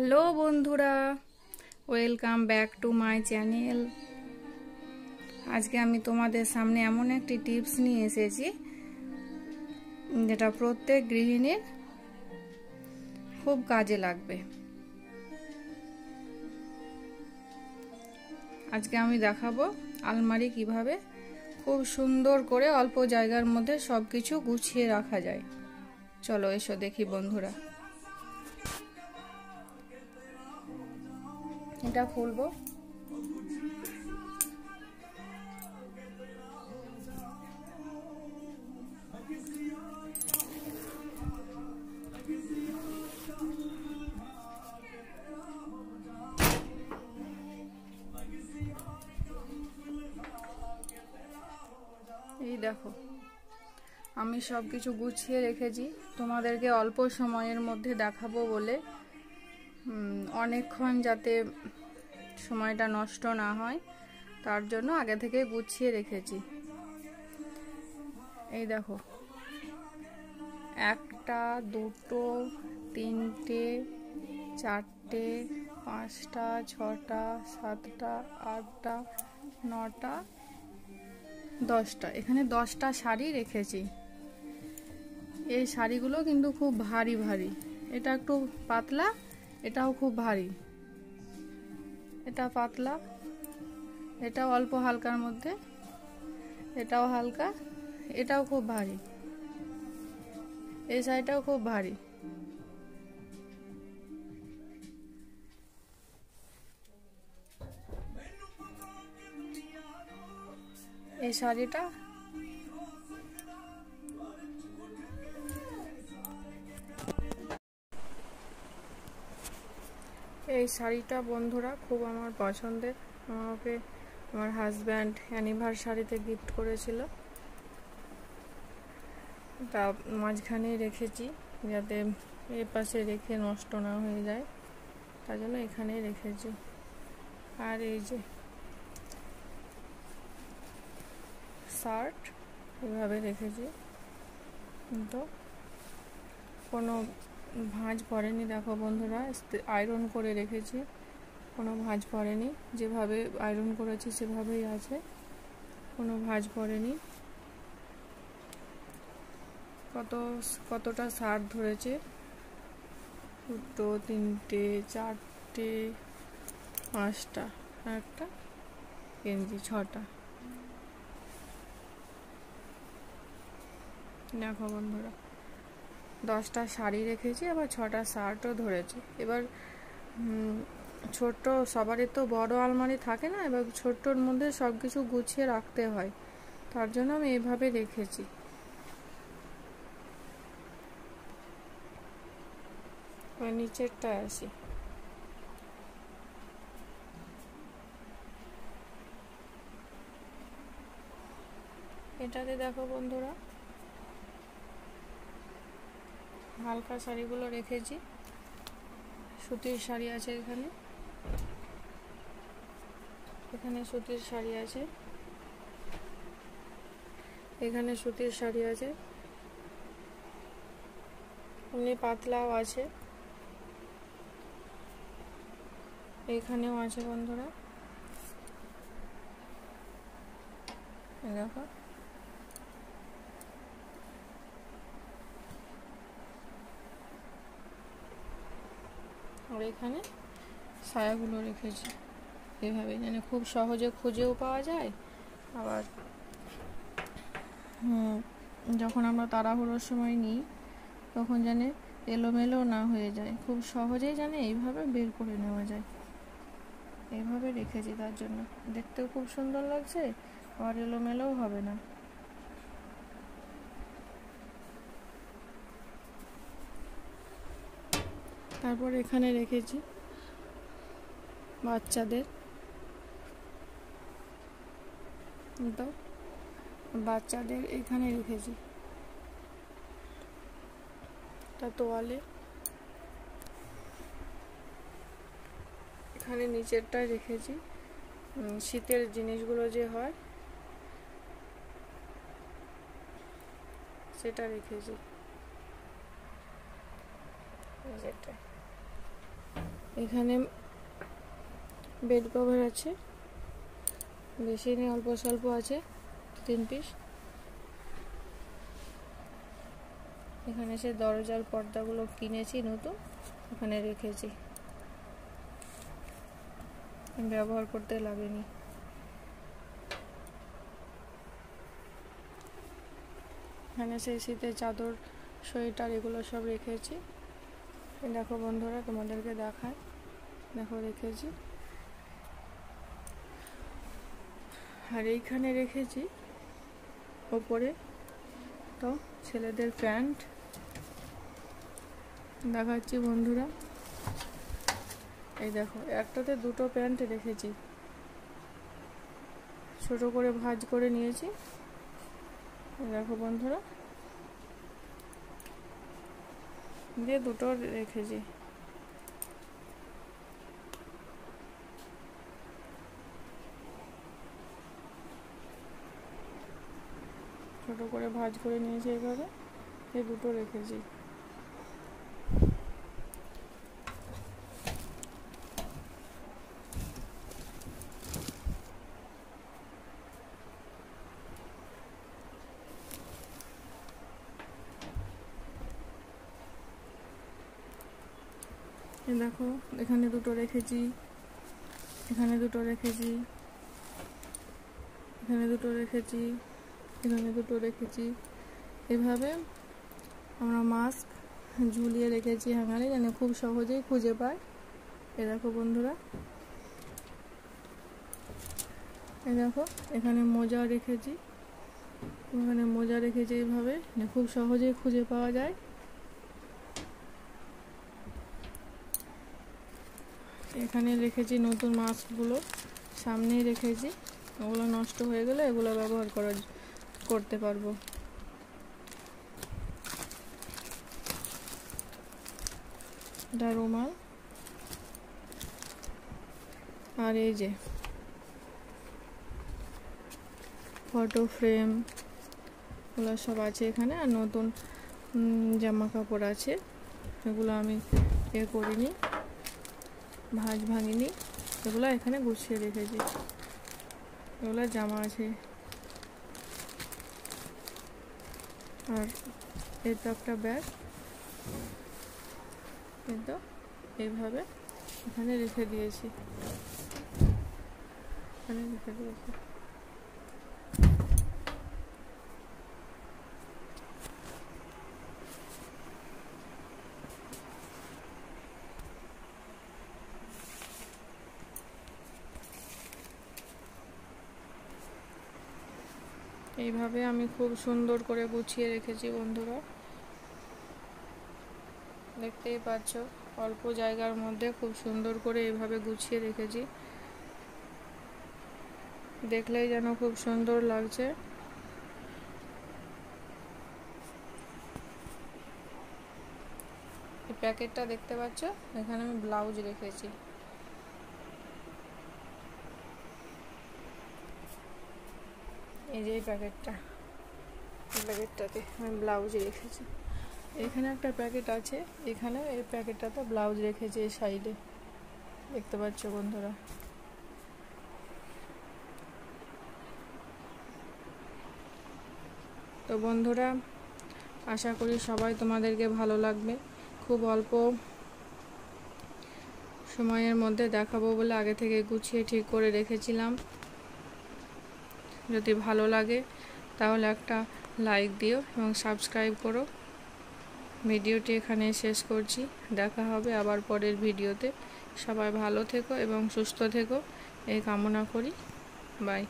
Hello বন্ধুরা, welcome back to my channel. আজকে আমি তোমাদের সামনে এমন একটি টিপস নিয়ে এসেছি, যেটা প্রত্যেক গৃহিণীর খুব কাজে লাগবে। আজকে আমি দেখাবো আলমারি কীভাবে খুব সুন্দর করে অল্প জায়গার মধ্যে সব কিছু গুছিয়ে রাখা যায়। চলো এসো দেখি বন্ধুরা। এটা খুলবো। এই দেখো, আমি সব কিছু গুছিয়ে রেখেছি। তোমাদেরকে অল্প সময়ের মধ্যে দেখাবো বলে অনেকক্ষণ যাতে সময়টা নষ্ট না হয়, তার জন্য আগে থেকে গুছিয়ে রেখেছি। এই দেখো। একটা, দুটো, তিনটে, চারটে, পাঁচটা, ছটা, সাতটা, আটটা, নটা, দশটা। এখানে দশটা শাড়ি রেখেছি। এই শাড়িগুলো কিন্তু খুব ভারী ভারী। এটা একটু পাতলা, এটাও খুব ভারী। এটা পাতলা, এটাও অল্প হালকার মধ্যে, এটাও হালকা, এটাও খুব ভারী, এই শাড়িটাও খুব ভারী। এই শাড়িটা শাড়িটা বন্ধুরা খুব আমার পছন্দের। আমাকে আমার হাজব্যান্ড অ্যানিভার্সারিতে গিফট করেছিল। তা মাঝখানে রেখেছি যাতে এ পাশে রেখে নষ্ট না হয়ে যায়। তার জন্য এখানে রেখেছি। আর এই যে শার্ট এভাবে রেখেছি। তো কোনো ভাঁজ পড়েনি দেখো বন্ধুরা আয়রন করে রেখেছি। কোনো ভাঁজ পড়েনি, যেভাবে আয়রন করেছি সেভাবেই আছে। কোনো ভাঁজ পড়েনি। কত, কতটা শার্ট ধরেছে? দুটো, তিনটে, চারটে, পাঁচটা, একটা, গেঞ্জি, ছটা। দেখো বন্ধুরা। দশটা শাড়ি রেখেছি, আবার ছটা শার্টও ধরেছি। এবার ছোট্ট, সবারই তো বড় আলমারি থাকে না, এবার ছোট্টর মধ্যে সব কিছু গুছিয়ে রাখতে হয়। তার জন্য আমি এইভাবে রেখেছি। নিচেরটা আসি। এটাতে দেখো বন্ধুরা হালকা শাড়িগুলো রেখেছি। সুতির শাড়ি আছে এখানে। এখানে সুতির শাড়ি আছে। এখানে সুতির শাড়ি আছে। এমনি পাতলাও আছে। এখানেও আছে বন্ধুরা। দেখো। আর এখানে সায়াগুলো রেখেছি। এভাবে যেন খুব সহজে খুঁজেও পাওয়া যায়। আবার যখন আমরা তাড়াহুড়োর সময় নিই, তখন যেন এলোমেলো না হয়ে যায়। খুব সহজেই যেন এইভাবে বের করে নেওয়া যায়। এইভাবে রেখেছি তার জন্য। দেখতেও খুব সুন্দর লাগছে আর এলোমেলোও হবে না। তারপর এখানে রেখেছি বাচ্চাদের। তো বাচ্চাদের এখানে রেখেছি। তা তোয়ালে। এখানে নিচেরটায় রেখেছি। শীতের জিনিসগুলো যে হয়, সেটা রেখেছি। যেটা এখানে বেড কভার আছে। বেশি নেই, অল্প স্বল্প আছে, তিন পিস এখানে সে দরজার পর্দাগুলো কিনেছি নতুন, ওখানে রেখেছি। ব্যবহার করতে লাগেনি। এখানে সেই শীতের চাদর, সোয়েটার, এগুলো সব রেখেছি। দেখো বন্ধুরা, তোমাদেরকে দেখায়। দেখো, রেখেছি। আর এইখানে রেখেছি ওপরে তো ছেলেদের প্যান্ট। দেখাচ্ছি বন্ধুরা। এই দেখো, একটাতে দুটো প্যান্ট রেখেছি। ছোট করে ভাজ করে নিয়েছি। দেখো বন্ধুরা, দিয়ে দুটো রেখেছি। ছোট করে ভাজ করে নিয়েছি এইভাবে এই দুটো রেখেছি। দেখো, এখানে দুটো রেখেছি, এখানে দুটো রেখেছি, এখানে দুটো রেখেছি। এখানে দুটো রেখেছি। এভাবে আমরা মাস্ক ঝুলিয়ে রেখেছি হ্যাঙ্গারে যেন খুব সহজেই খুঁজে পায় এ দেখো বন্ধুরা। এ দেখো, এখানে মোজা রেখেছি। এখানে মোজা রেখেছি এইভাবে খুব সহজেই খুঁজে পাওয়া যায়। এখানে রেখেছি নতুন মাস্কগুলো সামনেই রেখেছি। ওগুলো নষ্ট হয়ে গেলে এগুলো ব্যবহার করা করতে পারব। এটা রুমাল। আর এই যে ফটো ফ্রেম ওগুলো সব আছে এখানে। আর নতুন জামা কাপড় আছে। এগুলো আমি এ করিনি, ভাঁজ ভাঙিনি। এগুলো এখানে গুছিয়ে রেখেছি। এগুলো জামা আছে। আর এই তো একটা ব্যাগ কিন্তু এইভাবে। এখানে রেখে দিয়েছি। এখানে রেখে দিয়েছি। এইভাবে আমি খুব সুন্দর করে গুছিয়ে রেখেছি বন্ধুরা। দেখতেই পাচ্ছ, অল্প জায়গার মধ্যে খুব সুন্দর করে এইভাবে গুছিয়ে রেখেছি। দেখলেই যেন খুব সুন্দর লাগছে। প্যাকেটটা দেখতে পাচ্ছ? এখানে আমি ব্লাউজ রেখেছি। এই যে এই প্যাকেটটা প্যাকেটটাতে আমি ব্লাউজ রেখেছি। এখানে একটা প্যাকেট আছে, এখানে এই প্যাকেটটাতে ব্লাউজ রেখেছি এই সাইডে। দেখতে পাচ্ছ বন্ধুরা? তো বন্ধুরা, আশা করি সবাই তোমাদেরকে ভালো লাগবে। খুব অল্প সময়ের মধ্যে দেখাবো বলে আগে থেকে গুছিয়ে ঠিক করে রেখেছিলাম। যদি ভালো লাগে, তাহলে একটা লাইক দিও এবং সাবস্ক্রাইব করো। ভিডিওটি এখানে শেষ করছি। দেখা হবে আবার পরের ভিডিওতে। সবাই ভালো থেকো এবং সুস্থ থেকো। এই কামনা করি। বাই